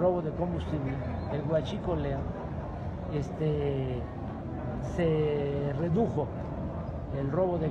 robo de combustible, el huachicoleo, este, se redujo el robo de